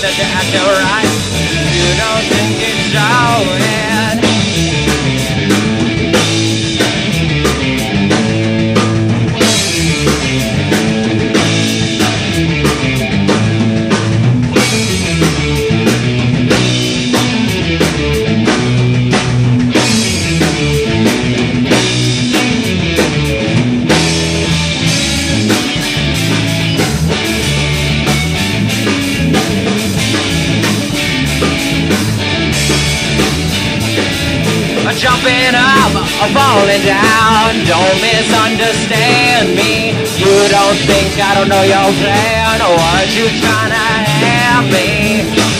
that you're acting right. You don't think it's showing. Jumping up, or falling down, don't misunderstand me. You don't think I don't know your plan, what you trying to have me?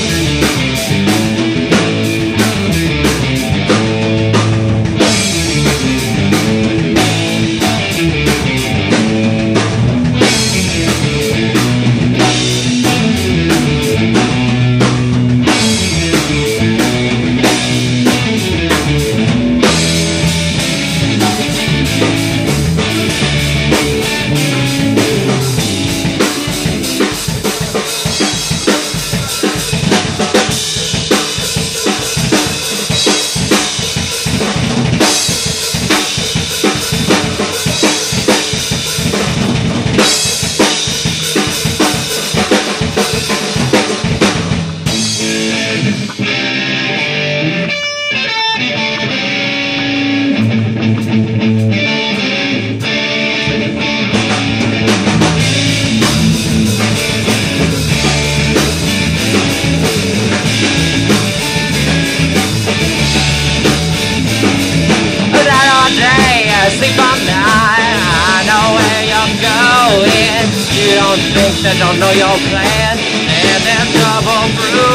Don't think they don't know your plan, and there's trouble brewing.